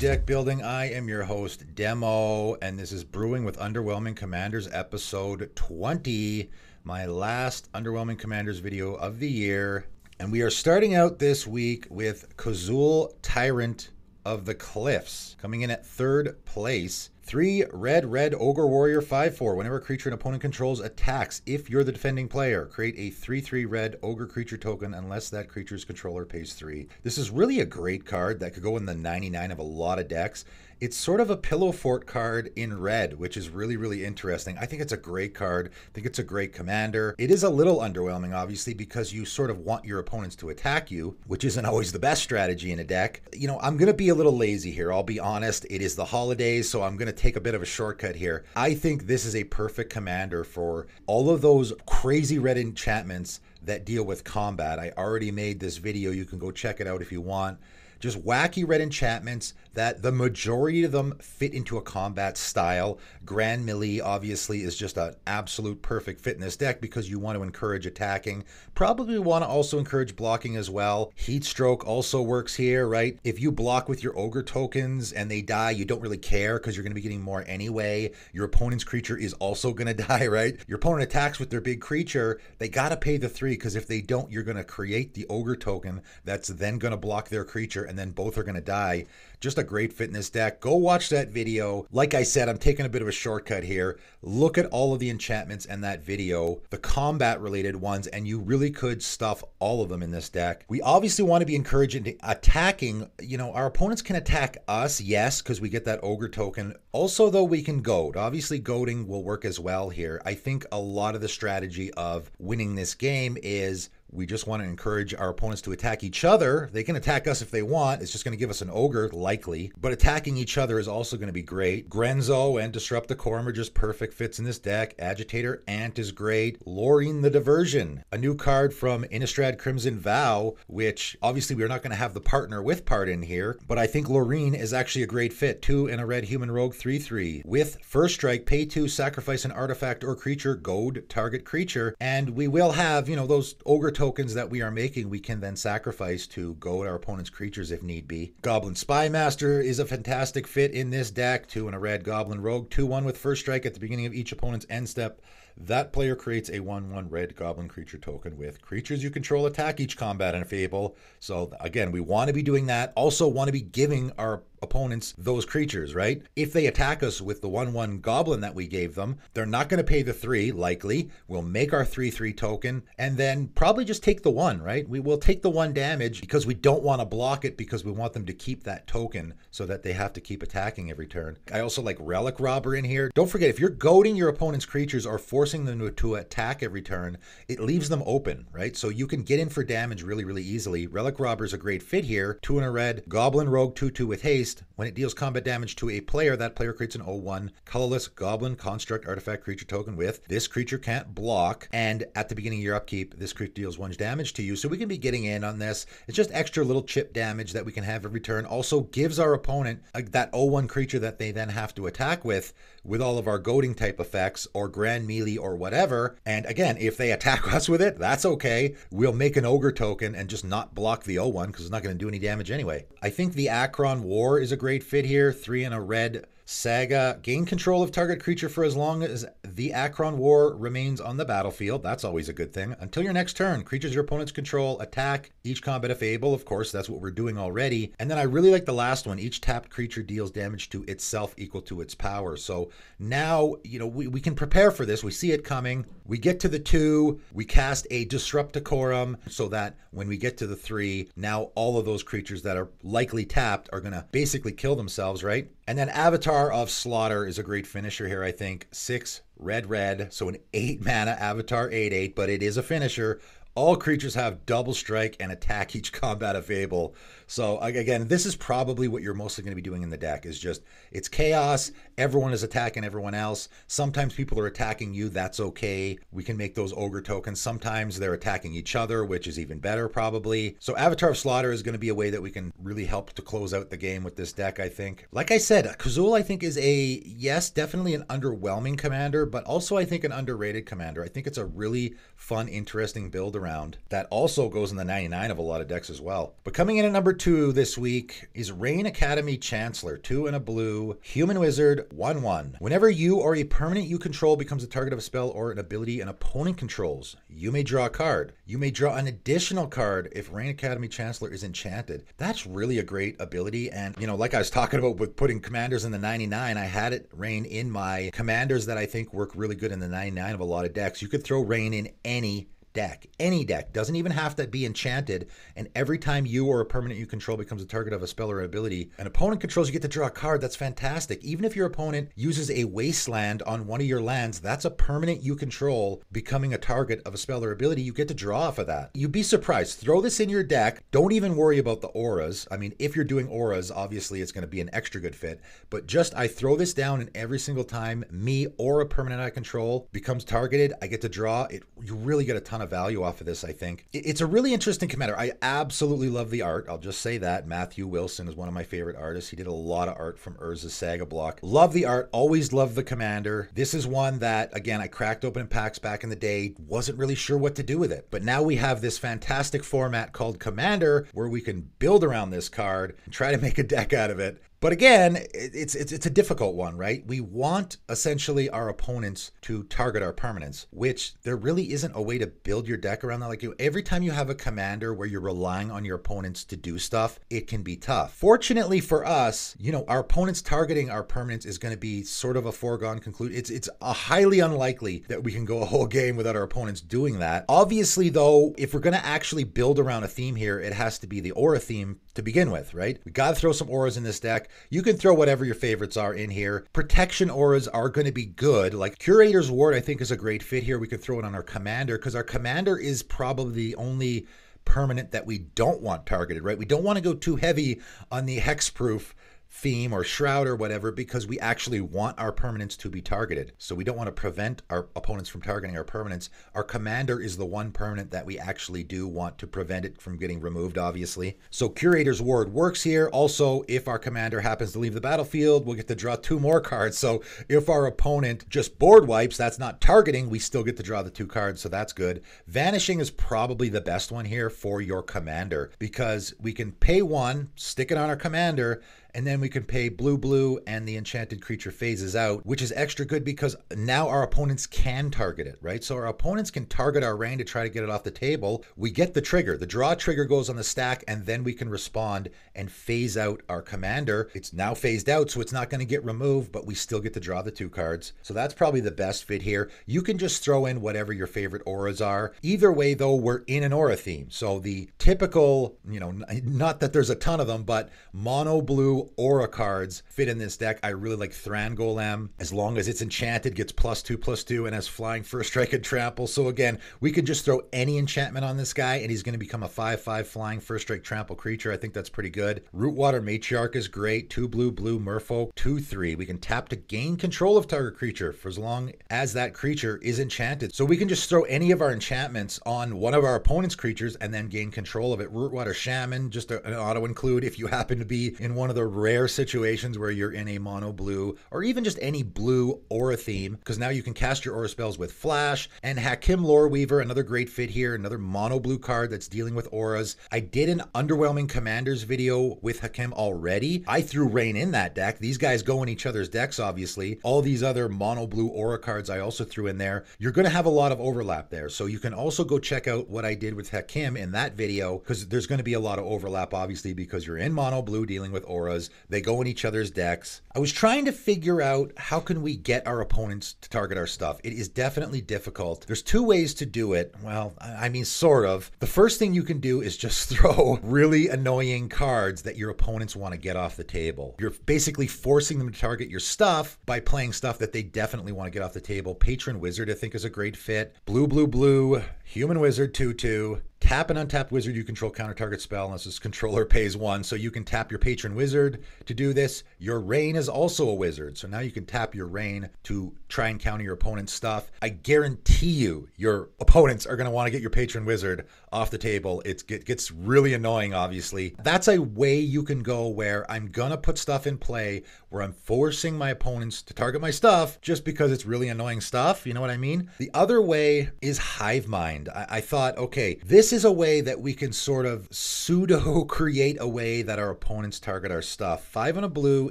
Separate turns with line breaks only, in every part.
Deck Building. I am your host, Demo, and this is Brewing with Underwhelming Commanders, episode 20, my last Underwhelming Commanders video of the year. And we are starting out this week with Kazuul Tyrant of the Cliffs, coming in at third place. Three red, red ogre warrior 5 4. Whenever a creature an opponent controls attacks, if you're the defending player, create a 3 3 red ogre creature token unless that creature's controller pays 3. This is really a great card that could go in the 99 of a lot of decks. It's sort of a pillow fort card in red, which is really, really interesting. I think it's a great card. I think it's a great commander. It is a little underwhelming, obviously, because you sort of want your opponents to attack you, which isn't always the best strategy in a deck. You know, I'm going to be a little lazy here. I'll be honest. It is the holidays, so I'm going to take a bit of a shortcut here. I think this is a perfect commander for all of those crazy red enchantments that deal with combat. I already made this video. You can go check it out if you want just wacky red enchantments that the majority of them fit into a combat style. Grand Melee obviously is just an absolute perfect fit in this deck because you want to encourage attacking. Probably want to also encourage blocking as well. Heat Stroke also works here, right? If you block with your Ogre tokens and they die, you don't really care because you're going to be getting more anyway. Your opponent's creature is also going to die, right? Your opponent attacks with their big creature. They got to pay the three because if they don't, you're going to create the Ogre token that's then going to block their creature and then both are going to die. Just a great fitness deck. Go watch that video. Like I said, I'm taking a bit of a shortcut here. Look at all of the enchantments in that video, the combat related ones, and you really could stuff all of them in this deck. We obviously want to be encouraging attacking. You know, our opponents can attack us, yes, because we get that ogre token. Also, though, we can goad. Obviously, goading will work as well here. I think a lot of the strategy of winning this game is we just want to encourage our opponents to attack each other. They can attack us if they want. It's just going to give us an ogre, likely. But attacking each other is also going to be great. Grenzo and Disrupt Decorum are just perfect fits in this deck. Agitator Ant is great. Laurine the Diversion, a new card from Innistrad Crimson Vow, which obviously we're not going to have the partner with part in here. But I think Laurine is actually a great fit. Two in a red human rogue 3 3. With first strike, pay two, sacrifice an artifact or creature, goad target creature. And we will have, you know, those ogre tokens that we are making, we can then sacrifice to goad our opponent's creatures if need be. Goblin Spymaster is a fantastic fit in this deck. Two and a red Goblin Rogue, 2 1 with first strike at the beginning of each opponent's end step. That player creates a 1 1 red goblin creature token with creatures you control attack each combat in a Fable. So, again, we want to be doing that. Also, want to be giving our opponents those creatures, right? If they attack us with the 1 1 goblin that we gave them, they're not going to pay the 3, likely. We'll make our 3 3 token and then probably just take the 1, right? We will take the 1 damage because we don't want to block it because we want them to keep that token so that they have to keep attacking every turn. I also like Relic Robber in here. Don't forget, if you're goading your opponent's creatures or forcing them to attack every turn, it leaves them open, right? So you can get in for damage really, really easily. Relic Robber is a great fit here. Two in a red, Goblin Rogue 2 2 with haste When it deals combat damage to a player, that player creates an 01 colorless goblin construct artifact creature token with this creature can't block. And at the beginning of your upkeep, this creature deals one damage to you. So we can be getting in on this. It's just extra little chip damage that we can have every turn. Also gives our opponent uh, that 01 creature that they then have to attack with, with all of our goading type effects or grand melee or whatever. And again, if they attack us with it, that's okay. We'll make an ogre token and just not block the 01 because it's not going to do any damage anyway. I think the Akroan War is a great fit here. Three in a red Saga, gain control of target creature for as long as the Akroan War remains on the battlefield. That's always a good thing. Until your next turn, creatures your opponents control attack each combat if able. Of course, that's what we're doing already. And then I really like the last one. Each tapped creature deals damage to itself equal to its power. So now, you know, we, we can prepare for this. We see it coming. We get to the two, we cast a Disrupt Decorum so that when we get to the three, now all of those creatures that are likely tapped are going to basically kill themselves, right? And then Avatar of Slaughter is a great finisher here, I think. Six, red, red. So an eight mana Avatar 8 8, but it is a finisher. All creatures have double strike and attack each combat of able. So again, this is probably what you're mostly going to be doing in the deck is just it's chaos. Everyone is attacking everyone else. Sometimes people are attacking you. That's okay. We can make those ogre tokens. Sometimes they're attacking each other, which is even better probably. So Avatar of Slaughter is going to be a way that we can really help to close out the game with this deck, I think. Like I said, Kazuul I think is a yes, definitely an underwhelming commander, but also I think an underrated commander. I think it's a really fun, interesting build around. That also goes in the 99 of a lot of decks as well. But coming in at number two this week is Rayne Academy Chancellor, two and a blue, Human Wizard, 1 1. Whenever you or a permanent you control becomes the target of a spell or an ability an opponent controls, you may draw a card. You may draw an additional card if Rayne Academy Chancellor is enchanted. That's really a great ability. And, you know, like I was talking about with putting commanders in the 99, I had it Rayne in my commanders that I think work really good in the 99 of a lot of decks. You could throw Rayne in any deck, any deck, doesn't even have to be enchanted. And every time you or a permanent you control becomes a target of a spell or ability, an opponent controls, you get to draw a card. That's fantastic. Even if your opponent uses a wasteland on one of your lands, that's a permanent you control becoming a target of a spell or ability. You get to draw off of that. You'd be surprised. Throw this in your deck. Don't even worry about the auras. I mean, if you're doing auras, obviously it's going to be an extra good fit. But just I throw this down, and every single time me or a permanent I control becomes targeted, I get to draw. It you really get a ton ton of value off of this, I think. It's a really interesting commander. I absolutely love the art. I'll just say that. Matthew Wilson is one of my favorite artists. He did a lot of art from Urza's Saga block. Love the art. Always love the commander. This is one that, again, I cracked open in packs back in the day. Wasn't really sure what to do with it. But now we have this fantastic format called Commander where we can build around this card and try to make a deck out of it. But again, it's, it's it's a difficult one, right? We want essentially our opponents to target our permanents, which there really isn't a way to build your deck around that. Like you, every time you have a commander where you're relying on your opponents to do stuff, it can be tough. Fortunately for us, you know, our opponents targeting our permanents is going to be sort of a foregone conclusion. It's it's a highly unlikely that we can go a whole game without our opponents doing that. Obviously, though, if we're going to actually build around a theme here, it has to be the aura theme to begin with, right? We got to throw some auras in this deck. You can throw whatever your favorites are in here. Protection auras are going to be good. Like Curator's Ward, I think, is a great fit here. We could throw it on our commander because our commander is probably the only permanent that we don't want targeted, right? We don't want to go too heavy on the hexproof theme or shroud or whatever because we actually want our permanents to be targeted. So we don't want to prevent our opponents from targeting our permanents. Our commander is the one permanent that we actually do want to prevent it from getting removed, obviously. So Curator's Ward works here. Also, if our commander happens to leave the battlefield, we'll get to draw two more cards. So if our opponent just board wipes, that's not targeting, we still get to draw the two cards. So that's good. Vanishing is probably the best one here for your commander because we can pay one, stick it on our commander, and then we can pay blue blue and the enchanted creature phases out, which is extra good because now our opponents can target it, right? So our opponents can target our Rayne to try to get it off the table. We get the trigger. The draw trigger goes on the stack, and then we can respond and phase out our commander. It's now phased out, so it's not going to get removed, but we still get to draw the two cards. So that's probably the best fit here. You can just throw in whatever your favorite auras are. Either way, though, we're in an aura theme. So the typical, you know, not that there's a ton of them, but mono blue aura cards fit in this deck. I really like Thran Golem. As long as it's enchanted, gets plus two, plus two, and has flying first strike and trample. So again, we could just throw any enchantment on this guy, and he's going to become a 5-5 flying first strike trample creature. I think that's pretty good. Rootwater Matriarch is great. Two blue, blue Merfolk, two, three. We can tap to gain control of target creature for as long as that creature is enchanted. So we can just throw any of our enchantments on one of our opponent's creatures and then gain control of it. Rootwater Shaman, just a, an auto include if you happen to be in one of the rare situations where you're in a mono blue or even just any blue aura theme, because now you can cast your aura spells with Flash and Hakim Loreweaver, another great fit here, another mono blue card that's dealing with auras. I did an underwhelming commanders video with Hakim already. I threw Rayne in that deck. These guys go in each other's decks, obviously. All these other mono blue aura cards I also threw in there. You're going to have a lot of overlap there. So you can also go check out what I did with Hakim in that video, because there's going to be a lot of overlap, obviously, because you're in mono blue dealing with auras they go in each other's decks. I was trying to figure out how can we get our opponents to target our stuff. It is definitely difficult. There's two ways to do it. Well, I mean, sort of. The first thing you can do is just throw really annoying cards that your opponents want to get off the table. You're basically forcing them to target your stuff by playing stuff that they definitely want to get off the table. Patron Wizard, I think, is a great fit. Blue, blue, blue, Human Wizard 2 2 Tap an untapped wizard you control counter target spell unless this controller pays one. So you can tap your patron wizard to do this. Your Rayne is also a wizard. So now you can tap your Rayne to try and counter your opponent's stuff. I guarantee you your opponents are going to want to get your patron wizard off the table. It's, it gets really annoying, obviously. That's a way you can go where I'm going to put stuff in play where I'm forcing my opponents to target my stuff just because it's really annoying stuff. You know what I mean? The other way is hive mind. I, I thought, okay, this is a way that we can sort of pseudo create a way that our opponents target our stuff. Five and a blue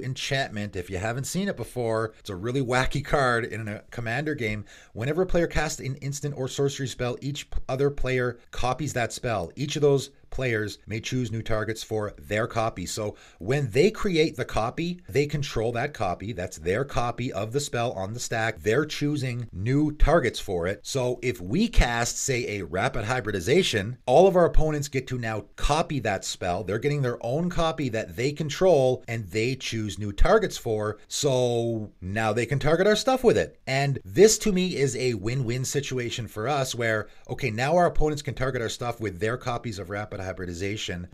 enchantment. If you haven't seen it before, it's a really wacky card in a commander game. Whenever a player casts an instant or sorcery spell, each other player copies that spell. Each of those players may choose new targets for their copy. So when they create the copy, they control that copy. That's their copy of the spell on the stack. They're choosing new targets for it. So if we cast, say, a rapid hybridization, all of our opponents get to now copy that spell. They're getting their own copy that they control and they choose new targets for. So now they can target our stuff with it. And this to me is a win win situation for us where, okay, now our opponents can target our stuff with their copies of rapid hybridization.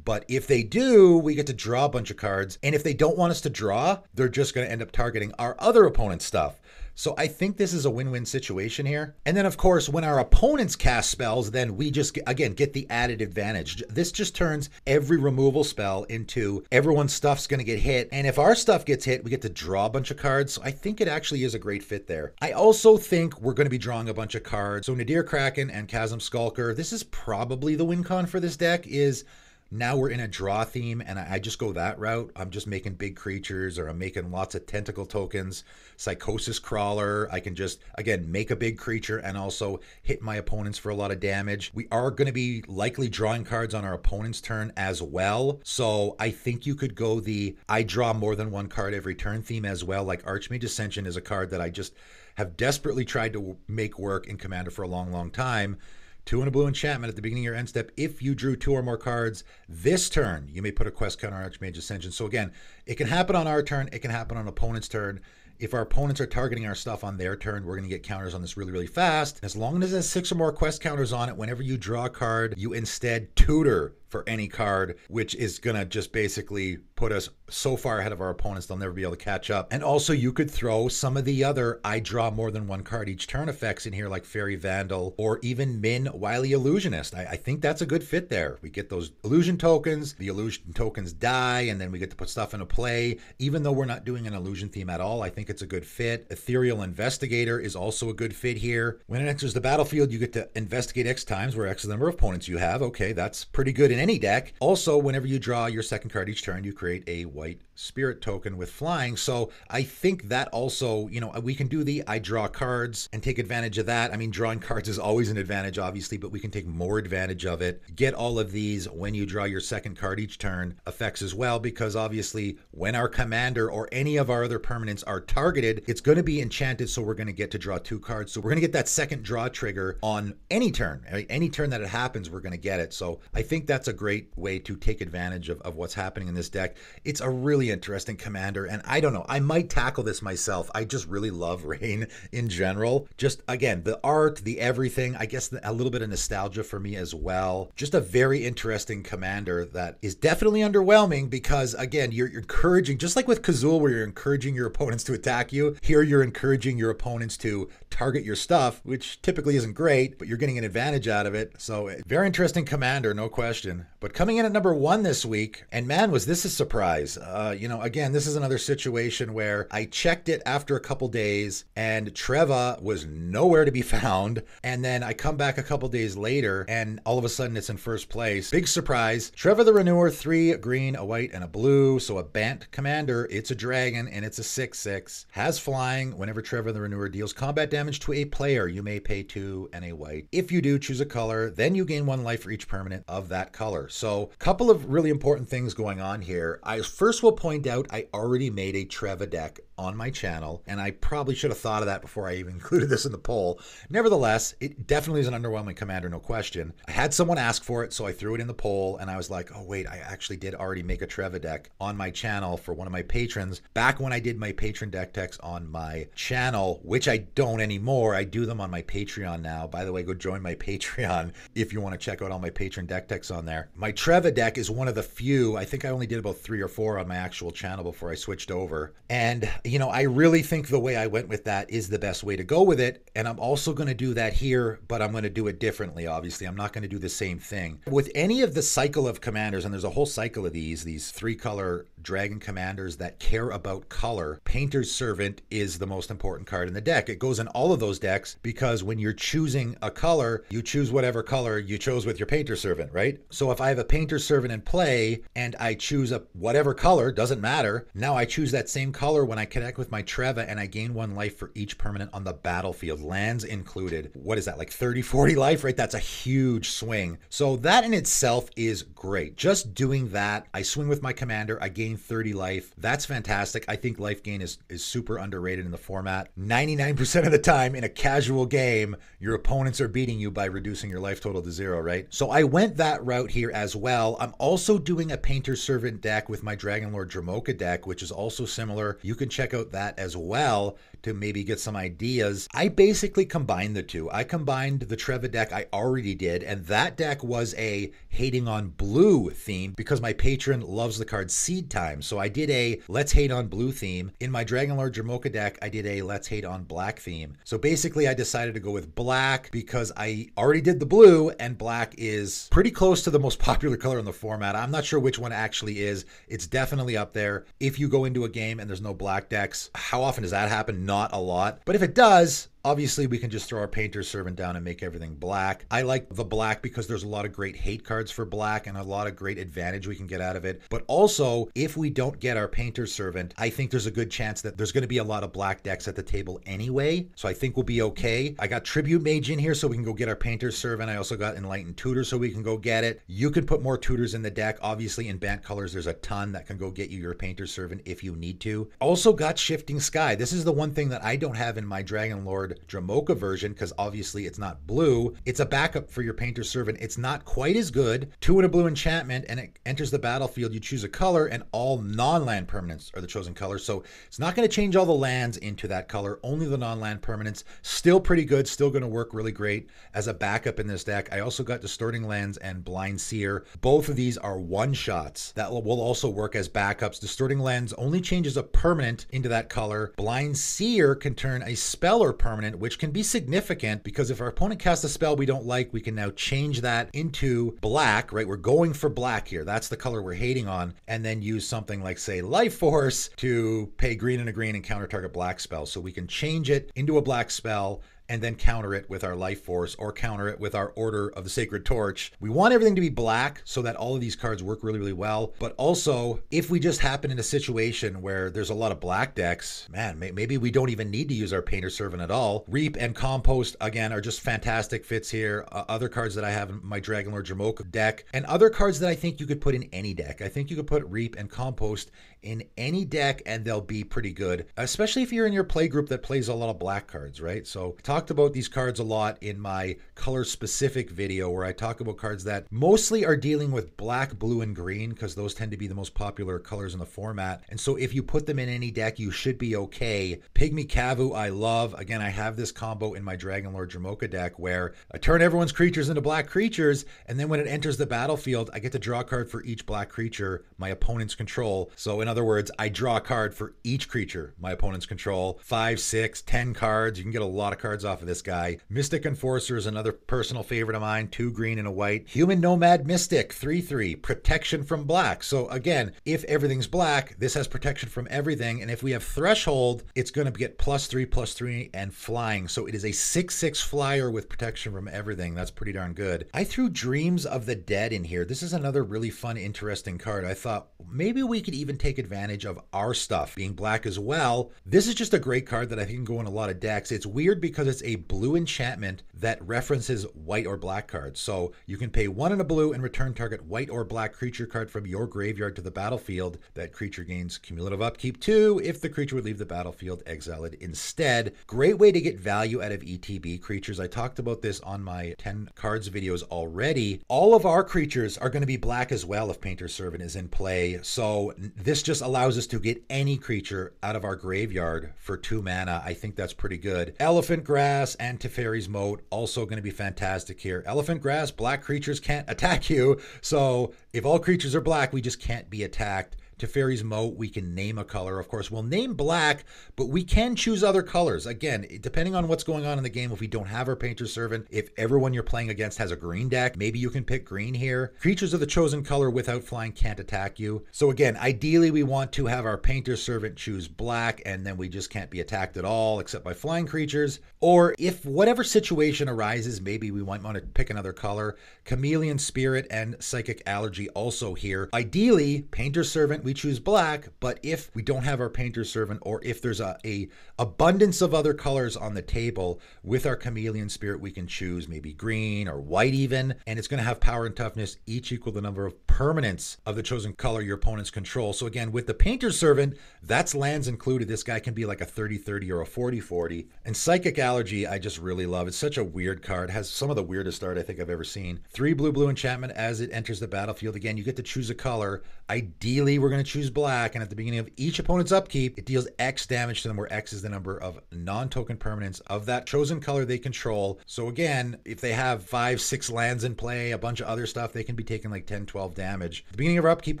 But if they do, we get to draw a bunch of cards. And if they don't want us to draw, they're just going to end up targeting our other opponent's stuff. So I think this is a win-win situation here. And then of course, when our opponents cast spells, then we just again get the added advantage. This just turns every removal spell into everyone's stuff's going to get hit. And if our stuff gets hit, we get to draw a bunch of cards. So I think it actually is a great fit there. I also think we're going to be drawing a bunch of cards. So Nadir Kraken and Chasm Skulker, this is probably the win con for this deck is now we're in a draw theme and I, just go that route. I'm just making big creatures or I'm making lots of tentacle tokens, psychosis crawler. I can just, again, make a big creature and also hit my opponents for a lot of damage. We are going to be likely drawing cards on our opponent's turn as well. So I think you could go the I draw more than one card every turn theme as well. Like Archmage Ascension is a card that I just have desperately tried to make work in Commander for a long, long time Two and a blue enchantment at the beginning of your end step. If you drew two or more cards this turn, you may put a quest counter on Archmage Ascension. So again, it can happen on our turn. It can happen on opponent's turn. If our opponents are targeting our stuff on their turn, we're going to get counters on this really, really fast. As long as it has six or more quest counters on it, whenever you draw a card, you instead tutor for any card, which is going to just basically put us so far ahead of our opponents, they'll never be able to catch up. And also, you could throw some of the other I draw more than one card each turn effects in here, like Faerie Vandal or even Minn Wily Illusionist. I, I think that's a good fit there. We get those illusion tokens, the illusion tokens die, and then we get to put stuff into play. Even though we're not doing an illusion theme at all, I think it's a good fit. Ethereal Investigator is also a good fit here. When it enters the battlefield, you get to investigate X times, where X is the number of opponents you have. Okay, that's pretty good in any deck. Also, whenever you draw your second card each turn, you create a white spirit token with flying. So I think that also, you know, we can do the I draw cards and take advantage of that. I mean, drawing cards is always an advantage, obviously, but we can take more advantage of it. Get all of these when you draw your second card each turn effects as well, because obviously, when our commander or any of our other permanents are targeted, it's going to be enchanted. So we're going to get to draw two cards. So we're going to get that second draw trigger on any turn. Any turn that it happens, we're going to get it. So I think that's a great way to take advantage of, of what's happening in this deck. It's a really interesting commander, and I don't know, I might tackle this myself. I just really love Rayne in general. Just again, the art, the everything, I guess a little bit of nostalgia for me as well. Just a very interesting commander that is definitely underwhelming because, again, you're, you're encouraging, just like with Kazuul, where you're encouraging your opponents to attack you, here you're encouraging your opponents to target your stuff, which typically isn't great, but you're getting an advantage out of it. So, eh, very interesting commander, no question. But coming in at number one this week, and man, was this a surprise. Uh, you know, again, this is another situation where I checked it after a couple days and Treva was nowhere to be found. And then I come back a couple days later and all of a sudden it's in first place. Big surprise. Treva the Renewer, three green, a white, and a blue. So a Bant commander. It's a dragon and it's a 6 6. Has flying. Whenever Treva the Renewer deals combat damage to a player, you may pay two and a white. If you do, choose a color. Then you gain one life for each permanent of that color. So, a couple of really important things going on here. I first will point out I already made a Treva deck on my channel, and I probably should have thought of that before I even included this in the poll. Nevertheless, it definitely is an underwhelming commander, no question. I had someone ask for it, so I threw it in the poll, and I was like, oh, wait, I actually did already make a Treva deck on my channel for one of my patrons back when I did my patron deck deck techs on my channel, which I don't anymore. I do them on my Patreon now. By the way, go join my Patreon if you want to check out all my patron deck techs on there. My Treva deck is one of the few. I think I only did about three or four on my actual channel before I switched over. And, you know, I really think the way I went with that is the best way to go with it. And I'm also going to do that here, but I'm going to do it differently, obviously. I'm not going to do the same thing. With any of the cycle of commanders, and there's a whole cycle of these, these three color dragon commanders that care about color, Painter's Servant is the most important card in the deck. It goes in all of those decks because when you're choosing a color, you choose whatever color you chose with your Painter's Servant, right? So if I have a Painter's Servant in play and I choose a whatever color, doesn't matter. Now I choose that same color when I connect with my Treva and I gain one life for each permanent on the battlefield, lands included. What is that, like 30, 40 life, right? That's a huge swing. So that in itself is great. Just doing that, I swing with my commander, I gain 30 life. That's fantastic. I think life gain is, is super underrated in the format. 99% of the time in a casual game, your opponents are beating you by reducing your life total to zero, right? So I went that route here as well. I'm also doing a Painter Servant deck with my Dragonlord Dromoka deck, which is also similar. You can check out that as well to maybe get some ideas. I basically combined the two. I combined the Treva deck I already did, and that deck was a hating on blue theme because my patron loves the card Seedtime. So I did a let's hate on blue theme. In my Dragonlord Dromoka deck, I did a let's hate on black theme. So basically, I decided to go with black because I already did the blue, and black is pretty close to the most popular color in the format. I'm not sure which one actually is. It's definitely up there. If you go into a game and there's no black decks, how often does that happen? Not a lot. But if it does, Obviously, we can just throw our painter servant down and make everything black. I like the black because there's a lot of great hate cards for black and a lot of great advantage we can get out of it. But also, if we don't get our painter servant, I think there's a good chance that there's going to be a lot of black decks at the table anyway. So I think we'll be okay. I got Tribute Mage in here so we can go get our painter servant. I also got Enlightened Tutor so we can go get it. You can put more tutors in the deck. Obviously, in Bant colors, there's a ton that can go get you your painter servant if you need to. Also got Shifting Sky. This is the one thing that I don't have in my Dragon Lord Dromoka version because obviously it's not blue. It's a backup for your Painter Servant. It's not quite as good. Two in a blue enchantment and it enters the battlefield. You choose a color and all non-land permanents are the chosen color. So it's not going to change all the lands into that color, only the non-land permanents. Still pretty good, still going to work really great as a backup in this deck. I also got Distorting Lens and Blind Seer. Both of these are one-shots that will also work as backups. Distorting Lens only changes a permanent into that color. Blind Seer can turn a spell or permanent, which can be significant because if our opponent casts a spell we don't like, we can now change that into black, right? We're going for black here. That's the color we're hating on. And then use something like, say, Life Force to pay green and a green and counter target black spell. So we can change it into a black spell and then counter it with our life force or counter it with our order of the sacred torch. We want everything to be black so that all of these cards work really, really well. But also, if we just happen in a situation where there's a lot of black decks, man, maybe we don't even need to use our painter servant at all. Reap and compost again are just fantastic fits here. Uh, other cards that I have in my Dragonlord Dromoka deck, and other cards that I think you could put in any deck. I think you could put Reap and compost in any deck and they'll be pretty good, especially if you're in your play group that plays a lot of black cards, right? So, talked about these cards a lot in my color specific video where I talk about cards that mostly are dealing with black, blue, and green because those tend to be the most popular colors in the format. And so, if you put them in any deck, you should be okay. Pygmy Kavu, I love. Again, I have this combo in my Dragonlord Dromoka deck where I turn everyone's creatures into black creatures, and then when it enters the battlefield, I get to draw a card for each black creature my opponents control. So, in other words, I draw a card for each creature my opponents control. Five, six, ten cards. You can get a lot of cards off of this guy. Mystic Enforcer is another personal favorite of mine. Two green and a white. Human Nomad Mystic, 3 3. Protection from black. So again, if everything's black, this has protection from everything. And if we have Threshold, it's going to get plus three, plus three, and flying. So it is a 6 6 flyer with protection from everything. That's pretty darn good. I threw Dreams of the Dead in here. This is another really fun, interesting card. I thought maybe we could even take advantage of our stuff being black as well. This is just a great card that I think can go in a lot of decks. It's weird because it's a blue enchantment that references white or black cards. So you can pay one in a blue and return target white or black creature card from your graveyard to the battlefield. That creature gains cumulative upkeep two. If the creature would leave the battlefield, exile it instead. Great way to get value out of ETB creatures. I talked about this on my 10 cards videos already. All of our creatures are going to be black as well if Painter Servant is in play. So this just allows us to get any creature out of our graveyard for two mana. I think that's pretty good. Elephant Grass and Teferi's Moat also going to be fantastic here. Elephant Grass, black creatures can't attack you. So if all creatures are black, we just can't be attacked. Teferi's Moat, we can name a color. Of course, we'll name black, but we can choose other colors. Again, depending on what's going on in the game, if we don't have our Painter Servant, if everyone you're playing against has a green deck, maybe you can pick green here. Creatures of the chosen color without flying can't attack you. So again, ideally we want to have our Painter Servant choose black, and then we just can't be attacked at all except by flying creatures. Or if whatever situation arises, maybe we might want to pick another color. Chameleon Spirit and Psychic Allergy also here. Ideally, Painter Servant we choose black, but if we don't have our painter servant or if there's a, a abundance of other colors on the table with our chameleon spirit, we can choose maybe green or white even, and it's going to have power and toughness each equal the number of permanents of the chosen color your opponents control. So again, with the painter servant, that's lands included. This guy can be like a 30-30 or a 40-40. And psychic allergy, I just really love. It's such a weird card. It has some of the weirdest art I think I've ever seen. Three blue blue enchantment as it enters the battlefield. Again, you get to choose a color. Ideally, we're going to choose black, and at the beginning of each opponent's upkeep, it deals X damage to them, where X is the number of non token permanents of that chosen color they control. So, again, if they have five, six lands in play, a bunch of other stuff, they can be taking like 10, 12 damage. At the beginning of our upkeep,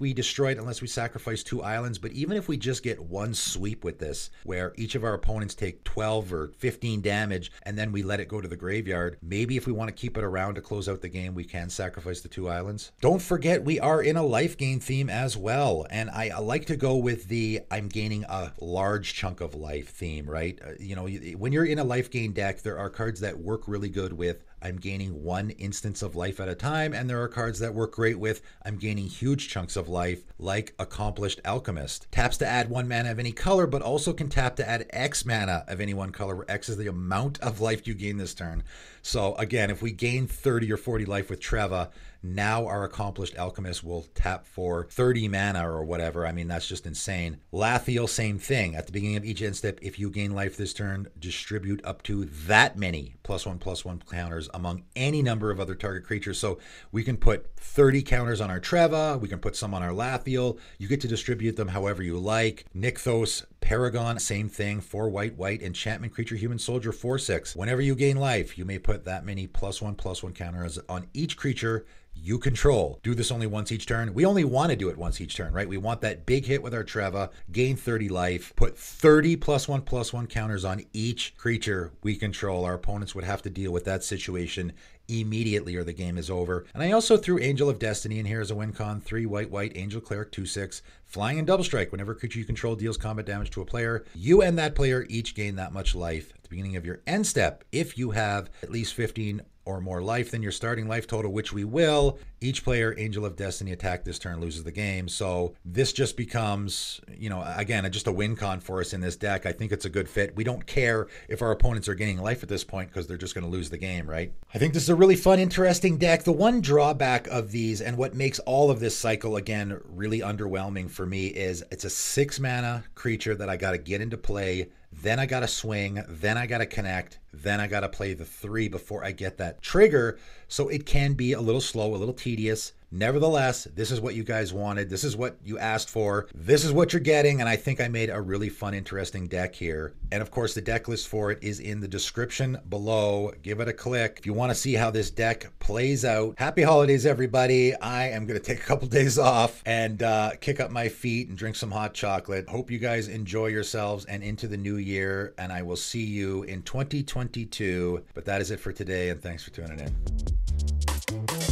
we destroy it unless we sacrifice two islands, but even if we just get one sweep with this, where each of our opponents take 12 or 15 damage, and then we let it go to the graveyard, maybe if we want to keep it around to close out the game, we can sacrifice the two islands. Don't forget, we are in a life gain theme as well. And I, I, like to go with the I'm gaining a large chunk of life theme, right? Uh, you know, when you're in a life gain deck, there are cards that work really good with I'm gaining one instance of life at a time, and there are cards that work great with I'm gaining huge chunks of life, like Accomplished Alchemist. Taps to add one mana of any color, but also can tap to add X mana of any one color, where X is the amount of life you gain this turn. So again, if we gain 30 or 40 life with Treva, now our accomplished alchemist will tap for 30 mana or whatever. I mean, that's just insane. Lathiel, same thing. At the beginning of each end step, if you gain life this turn, distribute up to that many plus one plus one counters among any number of other target creatures. So we can put 30 counters on our Treva, we can put some on our Lathiel. You get to distribute them however you like. Nykthos, Paragon, same thing. Four white, white, enchantment creature, human soldier, four, six. Whenever you gain life, you may put that many plus one, plus one counters on each creature you control. Do this only once each turn. We only want to do it once each turn, right? We want that big hit with our Treva, gain 30 life, put 30 plus one plus one counters on each creature we control. Our opponents would have to deal with that situation immediately or the game is over. And I also threw Angel of Destiny in here as a win con. Three white, white, Angel Cleric, 2 6. Flying and double strike. Whenever creature you control deals combat damage to a player, you and that player each gain that much life. At the beginning of your end step, if you have at least 15 or more life than your starting life total, which we will, each player, Angel of Destiny, attack this turn loses the game. So this just becomes, you know, again, just a win con for us in this deck. I think it's a good fit. We don't care if our opponents are gaining life at this point because they're just going to lose the game, right? I think this is a really fun, interesting deck. The one drawback of these and what makes all of this cycle, again, really underwhelming for me is it's a six mana creature that I got to get into play then I got to swing, then I got to connect, then I got to play the three before I get that trigger. So it can be a little slow, a little tedious. Nevertheless, this is what you guys wanted. This is what you asked for. This is what you're getting. And I think I made a really fun, interesting deck here. And of course, the deck list for it is in the description below. Give it a click if you want to see how this deck plays out. Happy holidays, everybody. I am going to take a couple days off and uh, kick up my feet and drink some hot chocolate. Hope you guys enjoy yourselves and into the new year. And I will see you in 2022. But that is it for today. And thanks for tuning in.